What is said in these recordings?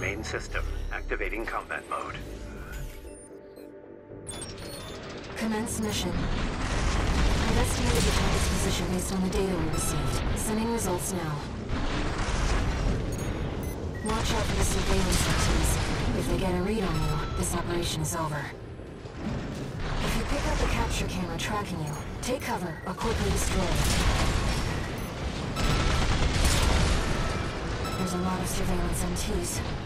Main system, activating combat mode. Commence mission. I've estimated the target's position based on the data we received. Sending results now. Watch out for the surveillance activities. If they get a read on you, this operation is over. If you pick up the capture camera tracking you, take cover or quickly destroy it. There's a lot of surveillance MTs.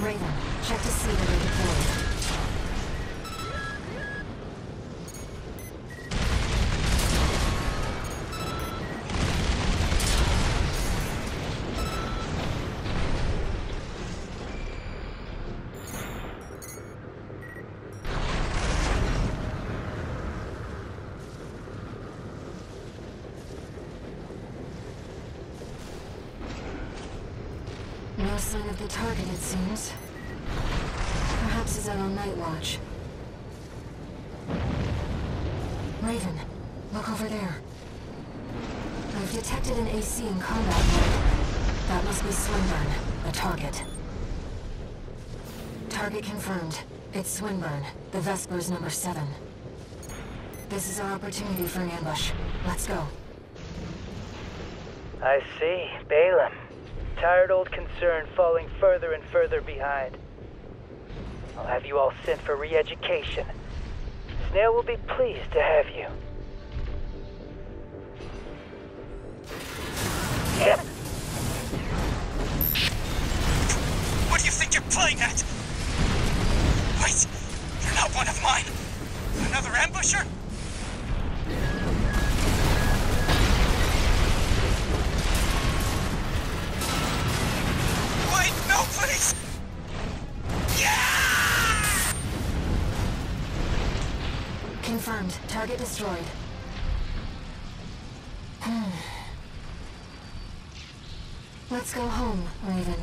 Raven, check to see that they're deployed. No sign of the target, it seems. Perhaps he's out on night watch. Raven, look over there. I've detected an AC in combat mode. That must be Swinburne, the target. Target confirmed. It's Swinburne, the Vespers number seven. This is our opportunity for an ambush. Let's go. I see. Balam. Tired old concern falling further and further behind. I'll have you all sent for re-education. Snail will be pleased to have you. Yep. What do you think you're playing at? Wait, you're not one of mine. Another ambusher? Yeah! Confirmed. Target destroyed. Hmm. Let's go home, Raven.